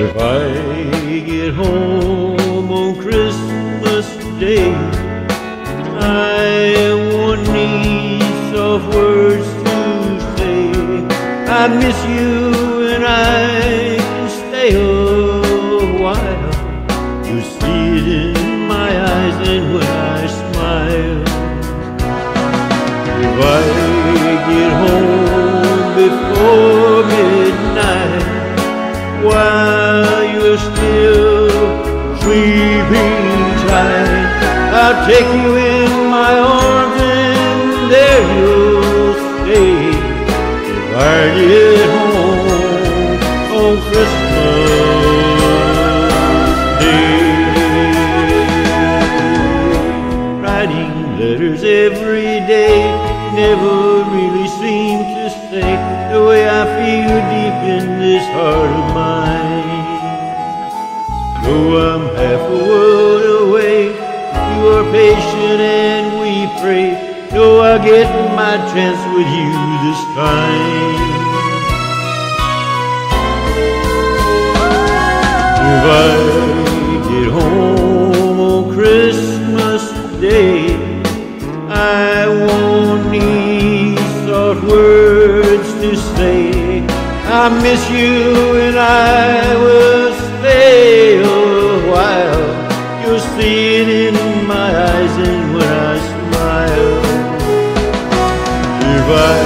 If I get home on Christmas Day, I won't need soft words to say. I miss you and I can stay a while. You see it in my eyes and when I smile. If I get home before midnight, why? I'll take you in my arms and there you'll stay. I get home on Christmas Day, writing letters every day never really seem to say the way I feel deep in this heart of mine. Though I'm half a patient and we pray. Though I get my chance with you this time. If I get home on Christmas Day, I won't need soft words to say. I miss you and I will when I smile. If I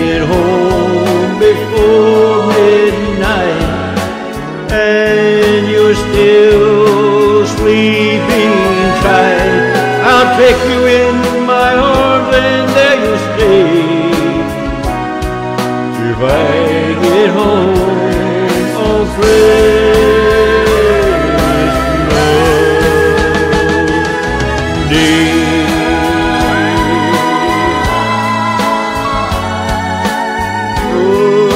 get home before midnight and you're still sleeping tight, I'll take you someday. Oh,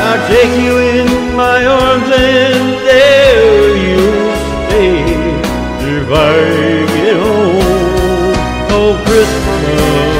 I'll take you in my arms and there you'll stay if I get home. Oh, Christmas.